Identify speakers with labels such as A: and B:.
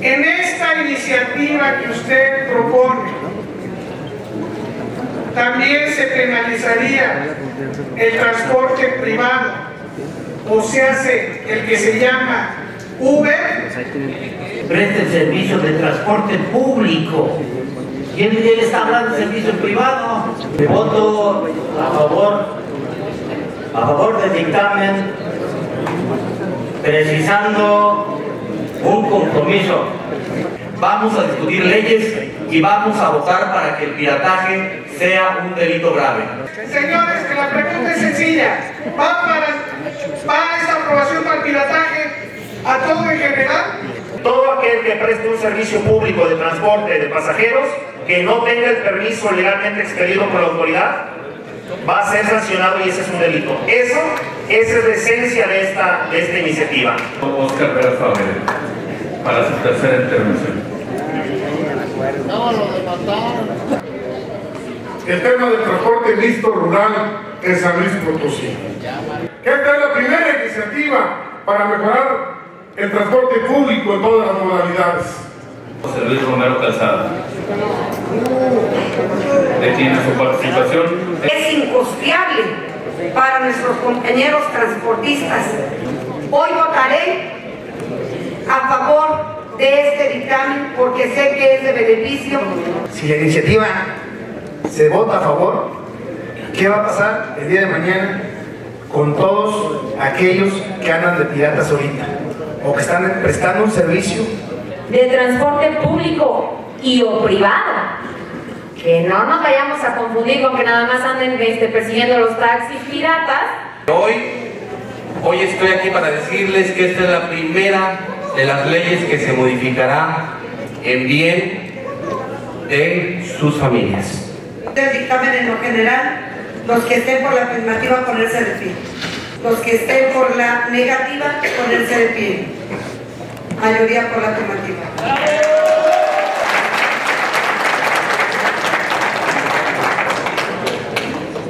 A: En esta iniciativa que usted propone, también se penalizaría el transporte privado, o se hace el que se llama Uber,
B: preste el servicio de transporte público. ¿Quién está hablando de servicio privado? Voto a favor, a favor del dictamen, precisando un compromiso. Vamos a discutir leyes y vamos a votar para que el pirataje sea un delito grave.
A: Señores, que la pregunta es sencilla. ¿Va, para, ¿Va esta aprobación para el pirataje a todo en general?
C: Todo aquel que preste un servicio público de transporte de pasajeros que no tenga el permiso legalmente expedido por la autoridad va a ser sancionado y ese es un delito. Eso, esa es la esencia de esta, de esta iniciativa.
D: Oscar Vera Favela, para su tercera intervención.
E: El tema del transporte mixto rural en San Luis Potosí. Esta es la primera iniciativa para mejorar el transporte público en todas las modalidades.
D: José Luis Romero Calzada, de quien en su participación
F: es incosteable para nuestros compañeros transportistas. Hoy votaré a favor de este dictamen porque sé que es de beneficio.
G: Si la iniciativa se vota a favor, ¿qué va a pasar el día de mañana con todos aquellos que andan de piratas ahorita? O que están prestando un servicio
H: de transporte público y o privado. Que no nos vayamos a confundir con que nada más anden este, persiguiendo los taxis piratas.
I: Hoy, hoy estoy aquí para decirles que esta es la primera de las leyes que se modificará en bien de sus familias.
F: Del dictamen en lo general, los que estén por la afirmativa ponerse de pie. Los que estén por la negativa ponerse de pie. Mayoría por la afirmativa.